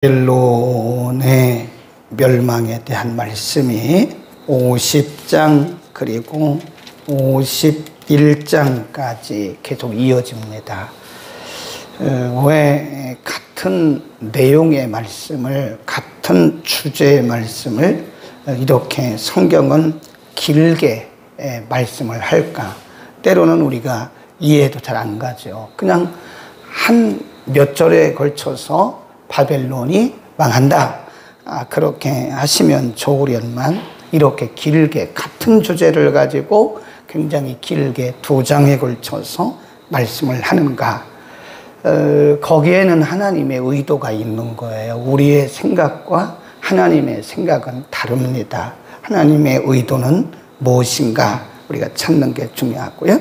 바벨론의 멸망에 대한 말씀이 50장 그리고 51장까지 계속 이어집니다. 어, 왜 같은 내용의 말씀을 같은 주제의 말씀을 이렇게 성경은 길게 말씀을 할까? 때로는 우리가 이해도 잘 안 가죠. 그냥 한 몇 절에 걸쳐서 바벨론이 망한다. 아, 그렇게 하시면 좋으련만 이렇게 길게 같은 주제를 가지고 굉장히 길게 두 장에 걸쳐서 말씀을 하는가. 어, 거기에는 하나님의 의도가 있는 거예요. 우리의 생각과 하나님의 생각은 다릅니다. 하나님의 의도는 무엇인가 우리가 찾는 게 중요하고요.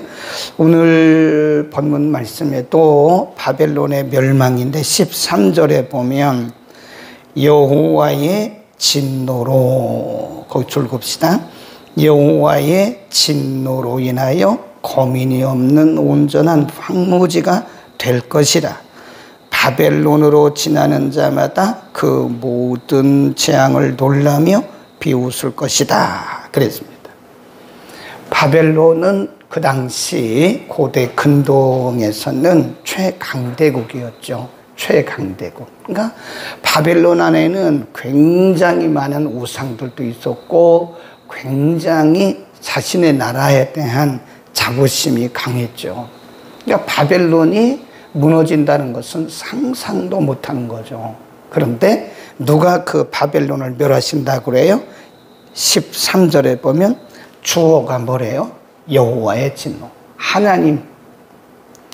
오늘 본문 말씀에도 바벨론의 멸망인데 13절에 보면 여호와의 진노로 거기 줄 봅시다. 여호와의 진노로 인하여 거민이 없는 온전한 황무지가 될 것이라. 바벨론으로 지나는 자마다 그 모든 재앙을 놀라며 비웃을 것이다. 그랬습니다. 바벨론은 그 당시 고대 근동에서는 최강대국이었죠. 최강대국. 그러니까 바벨론 안에는 굉장히 많은 우상들도 있었고 굉장히 자신의 나라에 대한 자부심이 강했죠. 그러니까 바벨론이 무너진다는 것은 상상도 못하는 거죠. 그런데 누가 그 바벨론을 멸하신다고 그래요? 13절에 보면 주어가 뭐래요? 여호와의 진노. 하나님.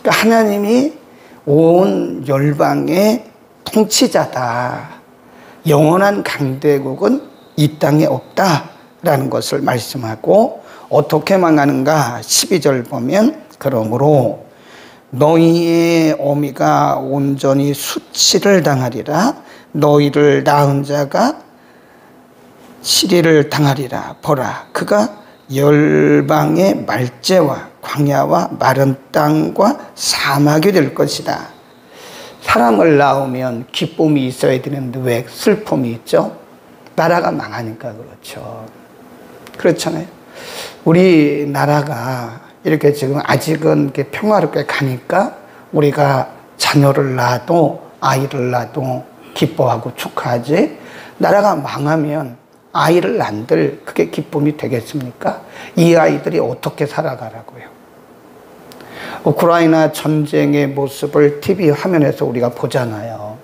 그러니까 하나님이 온 열방의 통치자다. 영원한 강대국은 이 땅에 없다라는 것을 말씀하고 어떻게 망하는가 12절 보면 그러므로 너희의 어미가 온전히 수치를 당하리라 너희를 낳은 자가 시리를 당하리라 보라 그가 열방의 말재와 광야와 마른 땅과 사막이 될 것이다. 사람을 낳으면 기쁨이 있어야 되는데 왜 슬픔이 있죠? 나라가 망하니까 그렇죠. 그렇잖아요. 우리 나라가 이렇게 지금 아직은 이렇게 평화롭게 가니까 우리가 자녀를 낳아도 아이를 낳아도 기뻐하고 축하하지. 나라가 망하면 아이를 낳들 그게 기쁨이 되겠습니까? 이 아이들이 어떻게 살아가라고요? 우크라이나 전쟁의 모습을 TV 화면에서 우리가 보잖아요.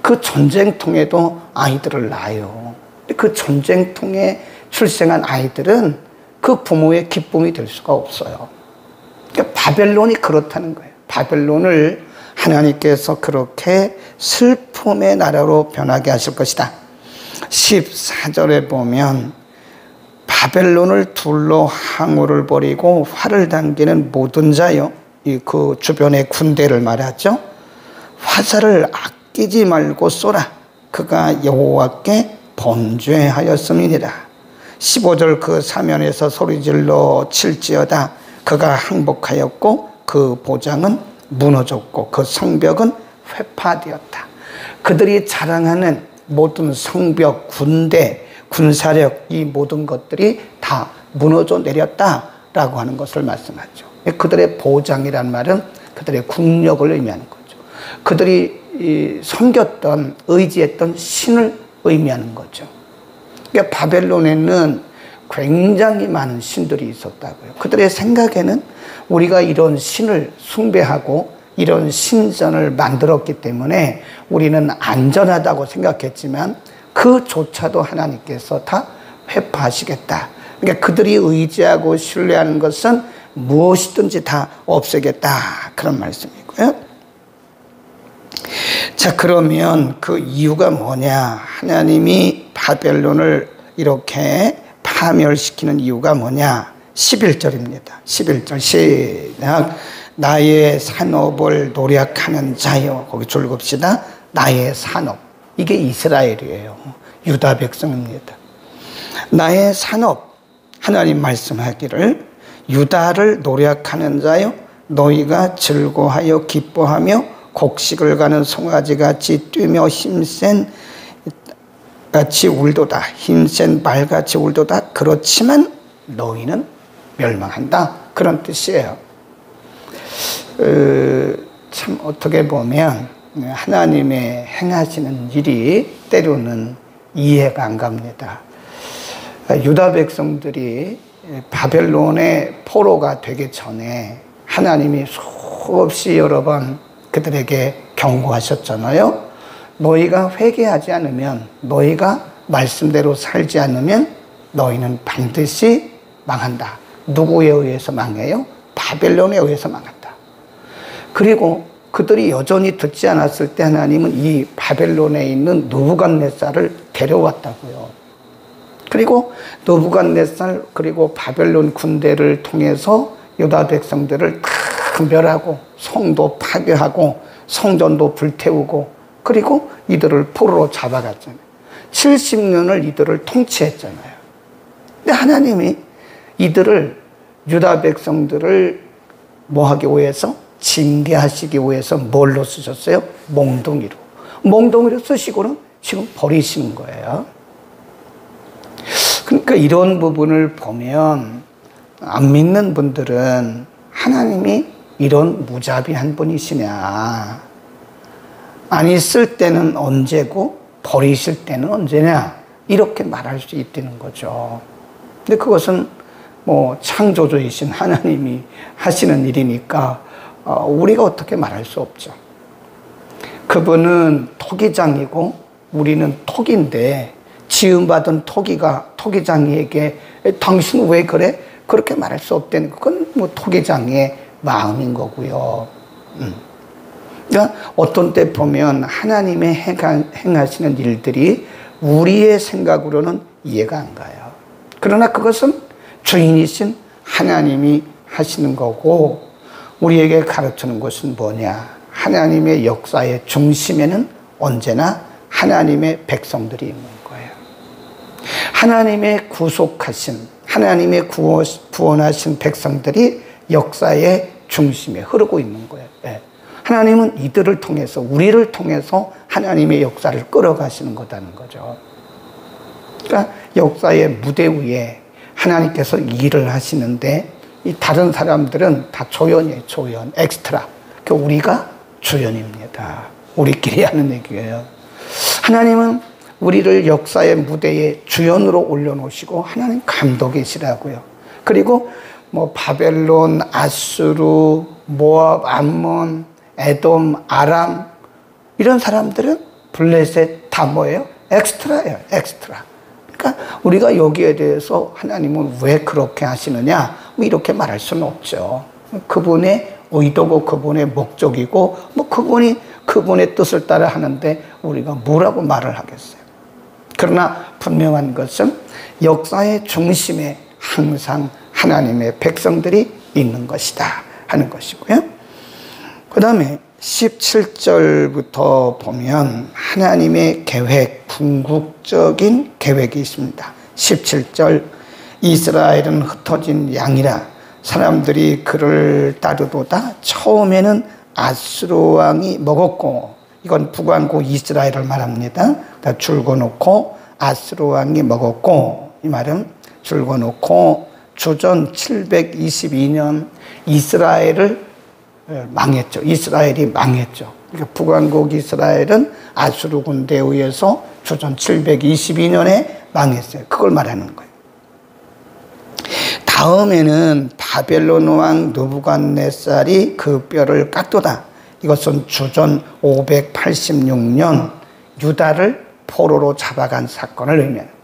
그 전쟁통에도 아이들을 낳아요. 그 전쟁통에 출생한 아이들은 그 부모의 기쁨이 될 수가 없어요. 그러니까 바벨론이 그렇다는 거예요. 바벨론을 하나님께서 그렇게 슬픔의 나라로 변하게 하실 것이다. 14절에 보면 바벨론을 둘러 항우를 벌이고 활을 당기는 모든 자요. 그 주변의 군대를 말하죠. 화살을 아끼지 말고 쏘라. 그가 여호와께 범죄하였음이니라. 15절 그 사면에서 소리질러 칠지어다. 그가 항복하였고 그 보장은 무너졌고 그 성벽은 회파되었다. 그들이 자랑하는 모든 성벽, 군대, 군사력 이 모든 것들이 다 무너져 내렸다라고 하는 것을 말씀하죠. 그들의 보장이란 말은 그들의 국력을 의미하는 거죠. 그들이 섬겼던 의지했던 신을 의미하는 거죠. 그러니까 바벨론에는 굉장히 많은 신들이 있었다고요. 그들의 생각에는 우리가 이런 신을 숭배하고 이런 신전을 만들었기 때문에 우리는 안전하다고 생각했지만 그조차도 하나님께서 다 회파하시겠다. 그러니까 그들이 의지하고 신뢰하는 것은 무엇이든지 다 없애겠다. 그런 말씀이고요. 자, 그러면 그 이유가 뭐냐? 하나님이 바벨론을 이렇게 파멸시키는 이유가 뭐냐? 11절입니다. 11절 시작. 나의 산업을 노력하는 자여 거기 줄겁시다. 나의 산업 이게 이스라엘이에요. 유다 백성입니다. 나의 산업 하나님 말씀하기를 유다를 노력하는 자여 너희가 즐거하여 기뻐하며 곡식을 가는 송아지 같이 뛰며 힘센 같이 울도다. 힘센 말같이 울도다. 그렇지만 너희는 멸망한다. 그런 뜻이에요. 어, 참 어떻게 보면 하나님의 행하시는 일이 때로는 이해가 안 갑니다. 유다 백성들이 바벨론의 포로가 되기 전에 하나님이 수없이 여러 번 그들에게 경고하셨잖아요. 너희가 회개하지 않으면, 너희가 말씀대로 살지 않으면 너희는 반드시 망한다. 누구에 의해서 망해요? 바벨론에 의해서 망한다. 그리고 그들이 여전히 듣지 않았을 때 하나님은 이 바벨론에 있는 누부갓네살을 데려왔다고요. 그리고 누부갓네살 그리고 바벨론 군대를 통해서 유다 백성들을 다 멸하고 성도 파괴하고 성전도 불태우고 그리고 이들을 포로로 잡아갔잖아요. 70년을 이들을 통치했잖아요. 근데 하나님이 이들을 유다 백성들을 뭐 하기 위해서 징계하시기 위해서 뭘로 쓰셨어요? 몽둥이로. 몽둥이로 쓰시고는 지금 버리시는 거예요. 그러니까 이런 부분을 보면 안 믿는 분들은 하나님이 이런 무자비한 분이시냐. 아니, 쓸 때는 언제고, 버리실 때는 언제냐. 이렇게 말할 수 있다는 거죠. 근데 그것은 뭐 창조주이신 하나님이 하시는 일이니까 어, 우리가 어떻게 말할 수 없죠. 그분은 토기장이고 우리는 토기인데 지음받은 토기가 토기장이에게 당신 왜 그래? 그렇게 말할 수 없다는 그건 뭐 토기장의 마음인 거고요. 음. 그러니까 어떤 때 보면 하나님의 행하시는 일들이 우리의 생각으로는 이해가 안 가요. 그러나 그것은 주인이신 하나님이 하시는 거고 우리에게 가르치는 것은 뭐냐? 하나님의 역사의 중심에는 언제나 하나님의 백성들이 있는 거예요. 하나님의 구속하신, 하나님의 구원하신 백성들이 역사의 중심에 흐르고 있는 거예요. 네. 하나님은 이들을 통해서, 우리를 통해서 하나님의 역사를 끌어가시는 거다는 거죠. 그러니까 역사의 무대 위에 하나님께서 일을 하시는데 이 다른 사람들은 다 조연이에요, 조연, 엑스트라. 그 우리가 주연입니다. 우리끼리 하는 얘기예요. 하나님은 우리를 역사의 무대에 주연으로 올려놓으시고 하나님 감독이시라고요. 그리고 뭐 바벨론, 아수르, 모압, 암몬, 에돔, 아람 이런 사람들은 블레셋 다 뭐예요? 엑스트라예요. 엑스트라. 그러니까 우리가 여기에 대해서 하나님은 왜 그렇게 하시느냐 뭐 이렇게 말할 수는 없죠. 그분의 의도고 그분의 목적이고 뭐 그분이 그분의 뜻을 따라 하는데 우리가 뭐라고 말을 하겠어요. 그러나 분명한 것은 역사의 중심에 항상 하나님의 백성들이 있는 것이다 하는 것이고요. 그 다음에 17절부터 보면 하나님의 계획, 궁극적인 계획이 있습니다. 17절 이스라엘은 흩어진 양이라 사람들이 그를 따르도다 처음에는 아스로 왕이 먹었고 이건 북왕국 이스라엘을 말합니다. 다 줄거놓고 아스로 왕이 먹었고 이 말은 줄거놓고 주전 722년 이스라엘을 망했죠. 이스라엘이 망했죠. 그러니까 북왕국 이스라엘은 아수르 군대에 의해서 주전 722년에 망했어요. 그걸 말하는 거예요. 다음에는 바벨론 왕 느부갓네살이 그 뼈를 깎도다. 이것은 주전 586년 유다를 포로로 잡아간 사건을 의미합니다.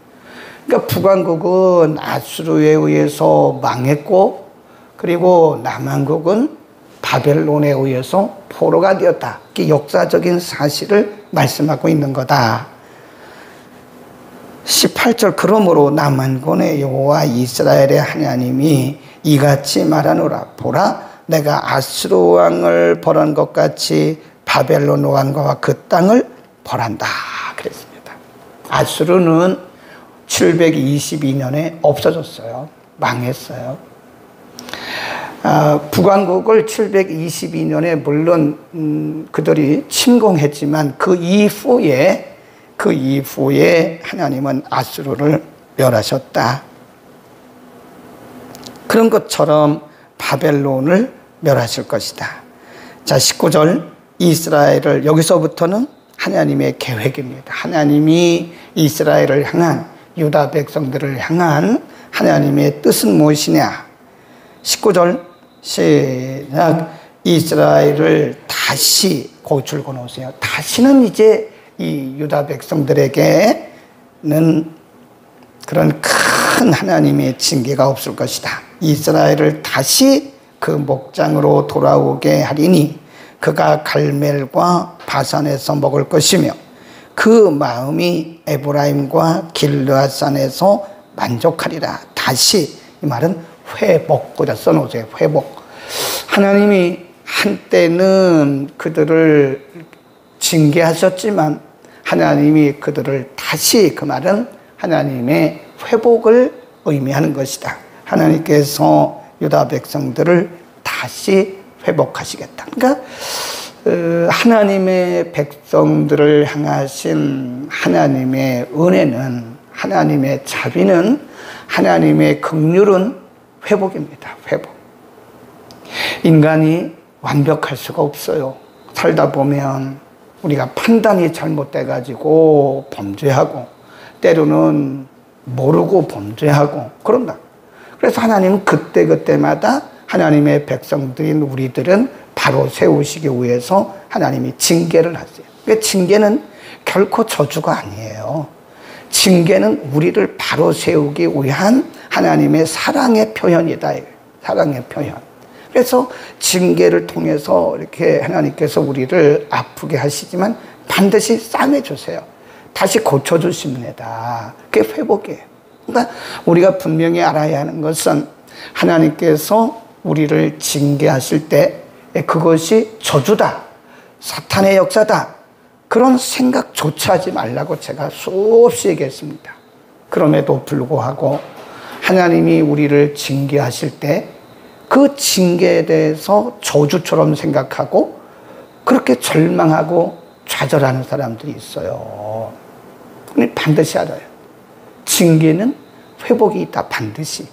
그러니까 북왕국은 아수르에 의해서 망했고 그리고 남왕국은 바벨론에 의해서 포로가 되었다. 역사적인 사실을 말씀하고 있는 거다. 18절 그러므로 남한군의 여호와 이스라엘의 하나님이 이같이 말하노라 보라 내가 아스루 왕을 벌한 것 같이 바벨론 왕과 그 땅을 벌한다 그랬습니다. 아스루는 722년에 없어졌어요. 망했어요. 아, 북왕국을 722년에 물론 음, 그들이 침공했지만 그 이후에 그 이후에 하나님은 아수르를 멸하셨다. 그런 것처럼 바벨론을 멸하실 것이다. 자, 19절 이스라엘을 여기서부터는 하나님의 계획입니다. 하나님이 이스라엘을 향한 유다 백성들을 향한 하나님의 뜻은 무엇이냐? 19절 시작 이스라엘을 다시 고출 거놓으세요. 다시는 이제 이 유다 백성들에게는 그런 큰 하나님의 징계가 없을 것이다. 이스라엘을 다시 그 목장으로 돌아오게 하리니 그가 갈멜과 바산에서 먹을 것이며 그 마음이 에브라임과 길르앗산에서 만족하리라. 다시 이 말은 회복 그다 써놓으세요. 회복. 하나님이 한때는 그들을 징계하셨지만 하나님이 그들을 다시 그 말은 하나님의 회복을 의미하는 것이다. 하나님께서 유다 백성들을 다시 회복하시겠다. 그러니까 어, 하나님의 백성들을 향하신 하나님의 은혜는 하나님의 자비는 하나님의 긍휼은 회복입니다. 회복. 인간이 완벽할 수가 없어요. 살다 보면 우리가 판단이 잘못돼 가지고 범죄하고 때로는 모르고 범죄하고 그런다. 그래서 하나님은 그때그때마다 하나님의 백성들인 우리들은 바로 세우시기 위해서 하나님이 징계를 하세요. 그 징계는 결코 저주가 아니에요. 징계는 우리를 바로 세우기 위한 하나님의 사랑의 표현이다. 사랑의 표현. 그래서 징계를 통해서 이렇게 하나님께서 우리를 아프게 하시지만 반드시 싸매 주세요. 다시 고쳐 주십니다. 그게 회복이에요. 그러니까 우리가 분명히 알아야 하는 것은 하나님께서 우리를 징계하실 때 그것이 저주다. 사탄의 역사다. 그런 생각조차 하지 말라고 제가 수없이 얘기했습니다. 그럼에도 불구하고 하나님이 우리를 징계하실 때 그 징계에 대해서 저주처럼 생각하고 그렇게 절망하고 좌절하는 사람들이 있어요. 반드시 알아요. 징계는 회복이 있다. 반드시.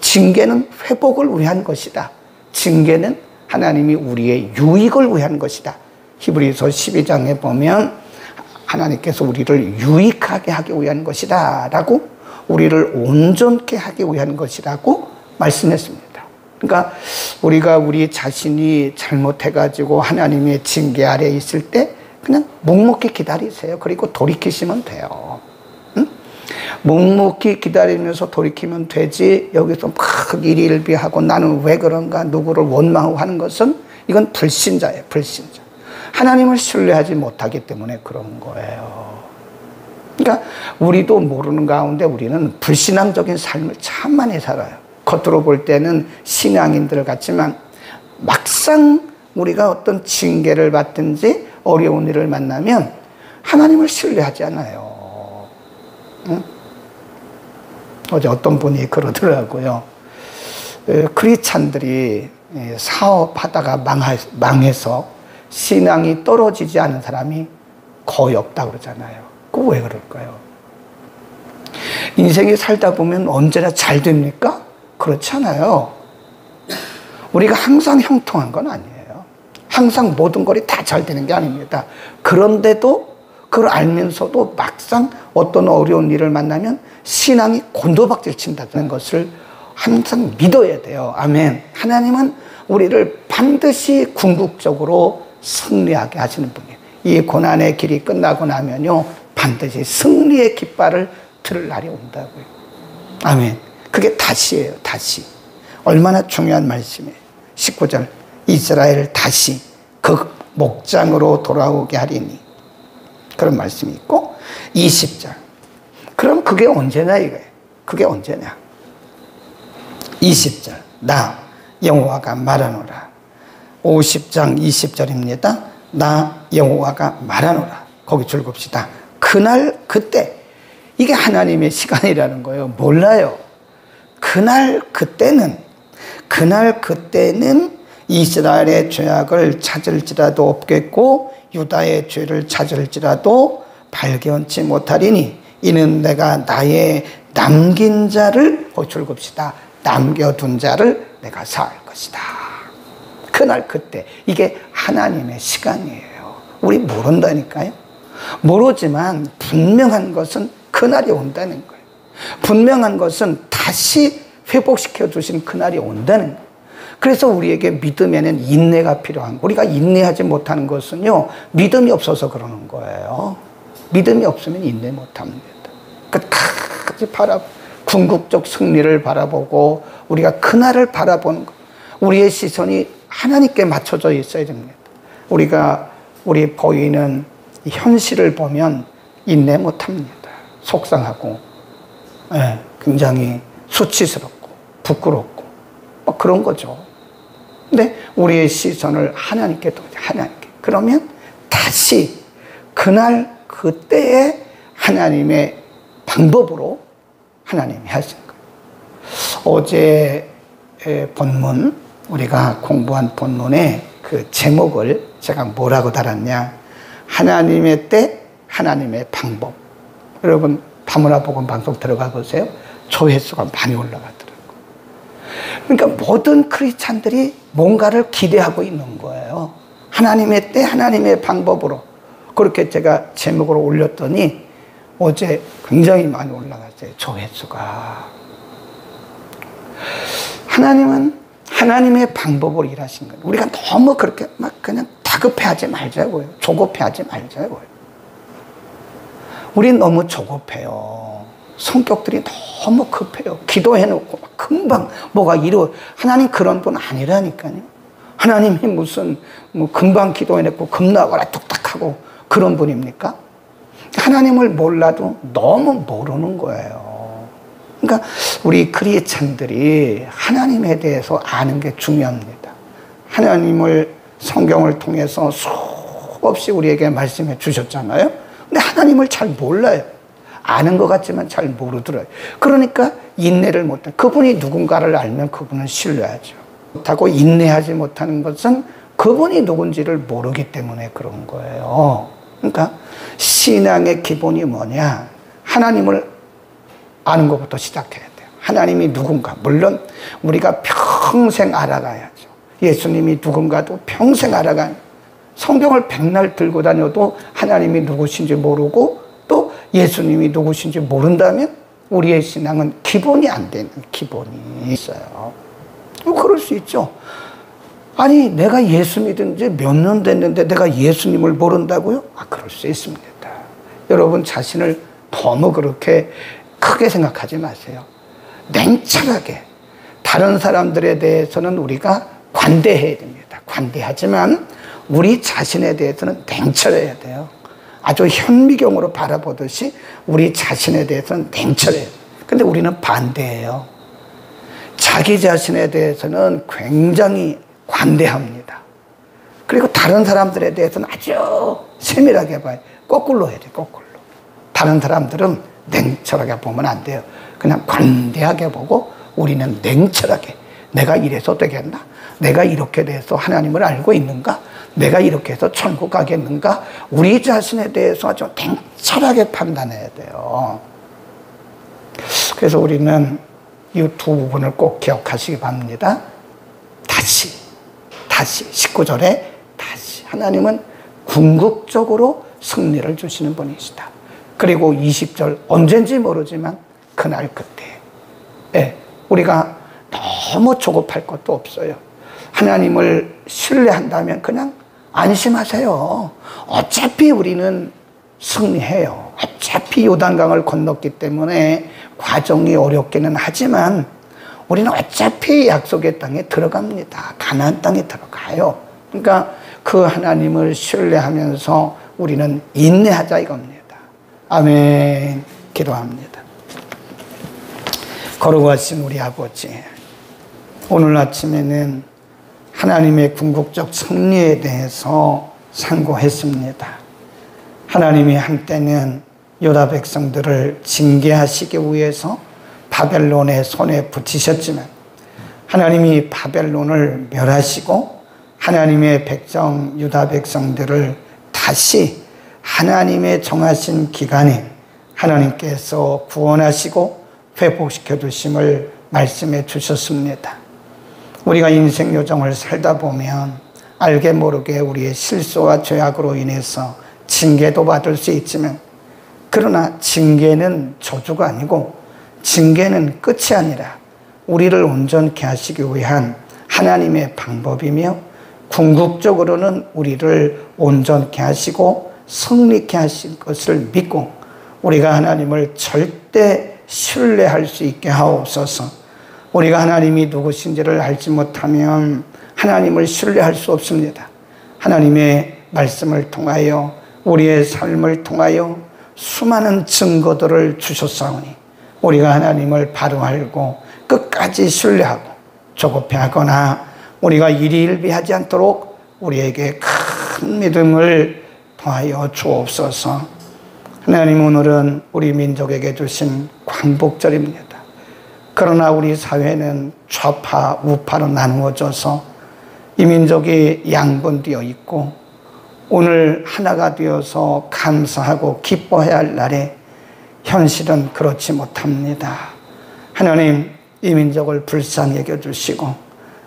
징계는 회복을 위한 것이다. 징계는 하나님이 우리의 유익을 위한 것이다. 히브리서 12장에 보면 하나님께서 우리를 유익하게 하기 위한 것이다 라고 우리를 온전케 하기 위한 것이라고 말씀했습니다. 그러니까 우리가 우리 자신이 잘못해가지고 하나님의 징계 아래 있을 때 그냥 묵묵히 기다리세요. 그리고 돌이키시면 돼요. 응? 묵묵히 기다리면서 돌이키면 되지 여기서 막 일일비하고 나는 왜 그런가 누구를 원망하고 하는 것은 이건 불신자예요. 불신자. 하나님을 신뢰하지 못하기 때문에 그런 거예요. 그러니까 우리도 모르는 가운데 우리는 불신앙적인 삶을 참 많이 살아요. 겉으로 볼 때는 신앙인들 같지만 막상 우리가 어떤 징계를 받든지 어려운 일을 만나면 하나님을 신뢰하지 않아요. 응? 어제 어떤 분이 그러더라고요. 크리찬들이 사업하다가 망해서 신앙이 떨어지지 않은 사람이 거의 없다 그러잖아요. 그 왜 그럴까요? 인생에 살다 보면 언제나 잘 됩니까? 그렇지 않아요. 우리가 항상 형통한 건 아니에요. 항상 모든 것이 다 잘 되는 게 아닙니다. 그런데도 그걸 알면서도 막상 어떤 어려운 일을 만나면 신앙이 곤도박질 친다는 것을 항상 믿어야 돼요. 아멘. 하나님은 우리를 반드시 궁극적으로 승리하게 하시는 분이에요. 이 고난의 길이 끝나고 나면요, 반드시 승리의 깃발을 들을 날이 온다고요. 아멘. 그게 다시예요, 다시. 얼마나 중요한 말씀이에요. 19절. 이스라엘을 다시 그 목장으로 돌아오게 하리니. 그런 말씀이 있고, 20절. 그럼 그게 언제냐, 이거예요. 그게 언제냐. 20절. 나, 여호와가 말하노라. 50장 20절입니다. 나 여호와가 말하노라. 거기 줄봅시다. 그날 그때. 이게 하나님의 시간이라는 거예요. 몰라요. 그날 그때는. 그날 그때는 이스라엘의 죄악을 찾을지라도 없겠고 유다의 죄를 찾을지라도 발견치 못하리니 이는 내가 나의 남긴 자를 호출급시다. 남겨둔 자를 내가 사할 것이다. 그날 그때. 이게 하나님의 시간이에요. 우리 모른다니까요 모르지만 분명한 것은 그날이 온다는 거예요. 분명한 것은 다시 회복시켜 주신 그날이 온다는 거예요. 그래서 우리에게 믿음에는 인내가 필요한 우리가 인내하지 못하는 것은요 믿음이 없어서 그러는 거예요. 믿음이 없으면 인내 못합니다. 끝까지 바라 궁극적 승리를 바라보고 우리가 그날을 바라보는 것 우리의 시선이 하나님께 맞춰져 있어야 됩니다. 우리가 우리 보이는 현실을 보면 인내 못합니다. 속상하고 네, 굉장히 수치스럽고 부끄럽고 뭐 그런 거죠. 근데 우리의 시선을 하나님께 또 하나님께. 그러면 다시 그날 그때의 하나님의 방법으로 하나님이 하신 거예요. 어제 본문 우리가 공부한 본문의 그 제목을 제가 뭐라고 달았냐 하나님의 때 하나님의 방법 여러분 다문화 복음 방송 들어가 보세요 조회수가 많이 올라가더라고요 그러니까 모든 크리스찬들이 뭔가를 기대하고 있는 거예요. 하나님의 때 하나님의 방법으로 그렇게 제가 제목으로 올렸더니 어제 굉장히 많이 올라갔어요. 조회수가. 하나님은 하나님의 방법으로 일하신 거예요. 우리가 너무 그렇게 막 그냥 다급해하지 말자고요. 조급해하지 말자고요. 우린 너무 조급해요. 성격들이 너무 급해요. 기도해놓고 막 금방 뭐가 이루어. 하나님 그런 분 아니라니까요. 하나님이 무슨 뭐 금방 기도해놓고 금나거라 뚝딱하고 그런 분입니까? 하나님을 몰라도 너무 모르는 거예요. 그러니까 우리 크리스찬들이 하나님에 대해서 아는 게 중요합니다. 하나님을 성경을 통해서 수없이 우리에게 말씀해 주셨잖아요. 근데 하나님을 잘 몰라요. 아는 것 같지만 잘 모르더라고요. 그러니까 인내를 못해. 그분이 누군가를 알면 그분은 신뢰하죠. 못하고 인내하지 못하는 것은 그분이 누군지를 모르기 때문에 그런 거예요. 그러니까 신앙의 기본이 뭐냐? 하나님을 아는 것부터 시작해야 돼요. 하나님이 누군가. 물론 우리가 평생 알아가야죠. 예수님이 누군가도 평생 알아가요. 성경을 백날 들고 다녀도 하나님이 누구신지 모르고 또 예수님이 누구신지 모른다면 우리의 신앙은 기본이 안 되는 기본이 있어요. 그럴 수 있죠. 아니, 내가 예수 믿은 지 몇 년 됐는데 내가 예수님을 모른다고요? 아, 그럴 수 있습니다. 여러분 자신을 너무 그렇게 크게 생각하지 마세요. 냉철하게. 다른 사람들에 대해서는 우리가 관대해야 됩니다. 관대하지만 우리 자신에 대해서는 냉철해야 돼요. 아주 현미경으로 바라보듯이 우리 자신에 대해서는 냉철해요. 근데 우리는 반대예요. 자기 자신에 대해서는 굉장히 관대합니다. 그리고 다른 사람들에 대해서는 아주 세밀하게 봐요. 거꾸로 해야 돼, 거꾸로. 다른 사람들은 냉철하게 보면 안 돼요. 그냥 관대하게 보고 우리는 냉철하게 내가 이래서 되겠나? 내가 이렇게 돼서 하나님을 알고 있는가? 내가 이렇게 해서 천국 가겠는가? 우리 자신에 대해서 아주 냉철하게 판단해야 돼요. 그래서 우리는 이 두 부분을 꼭 기억하시기 바랍니다. 다시, 다시, 19절에 다시. 하나님은 궁극적으로 승리를 주시는 분이시다. 그리고 20절, 언젠지 모르지만 그날 그때. 예, 우리가 너무 조급할 것도 없어요. 하나님을 신뢰한다면 그냥 안심하세요. 어차피 우리는 승리해요. 어차피 요단강을 건넜기 때문에 과정이 어렵기는 하지만 우리는 어차피 약속의 땅에 들어갑니다. 가나안 땅에 들어가요. 그러니까 그 하나님을 신뢰하면서 우리는 인내하자 이겁니다. 아멘. 기도합니다. 걸어가신 우리 아버지, 오늘 아침에는 하나님의 궁극적 승리에 대해서 상고했습니다. 하나님이 한때는 유다 백성들을 징계하시기 위해서 바벨론의 손에 붙이셨지만 하나님이 바벨론을 멸하시고 하나님의 백성 유다 백성들을 다시 하나님의 정하신 기간에 하나님께서 구원하시고 회복시켜 주심을 말씀해 주셨습니다. 우리가 인생 요정을 살다 보면 알게 모르게 우리의 실수와 죄악으로 인해서 징계도 받을 수 있지만 그러나 징계는 저주가 아니고 징계는 끝이 아니라 우리를 온전케 하시기 위한 하나님의 방법이며 궁극적으로는 우리를 온전케 하시고 성립케 하실 것을 믿고 우리가 하나님을 절대 신뢰할 수 있게 하옵소서. 우리가 하나님이 누구신지를 알지 못하면 하나님을 신뢰할 수 없습니다. 하나님의 말씀을 통하여 우리의 삶을 통하여 수많은 증거들을 주셨사오니 우리가 하나님을 바로 알고 끝까지 신뢰하고 조급해하거나 우리가 일일비하지 않도록 우리에게 큰 믿음을 더하여 주옵소서. 하나님 오늘은 우리 민족에게 주신 광복절입니다. 그러나 우리 사회는 좌파, 우파로 나누어져서 이 민족이 양분되어 있고 오늘 하나가 되어서 감사하고 기뻐해야 할 날에 현실은 그렇지 못합니다. 하나님, 이 민족을 불쌍히 여겨주시고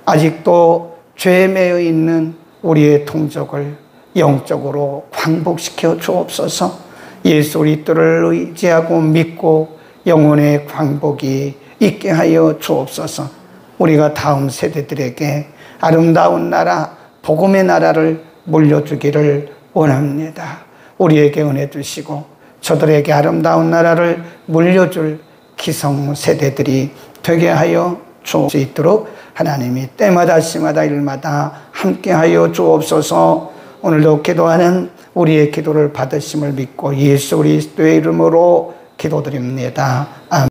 아직도 죄에 매여 있는 우리의 통족을 영적으로 광복시켜 주옵소서 예수 그리스도를 의지하고 믿고 영혼의 광복이 있게 하여 주옵소서 우리가 다음 세대들에게 아름다운 나라, 복음의 나라를 물려주기를 원합니다. 우리에게 은혜 주시고 저들에게 아름다운 나라를 물려줄 기성 세대들이 되게 하여 주수 있도록 하나님이 때마다 시마다 일마다 함께하여 주옵소서 오늘도 기도하는 우리의 기도를 받으심을 믿고 예수 그리스도의 이름으로 기도드립니다. 아멘.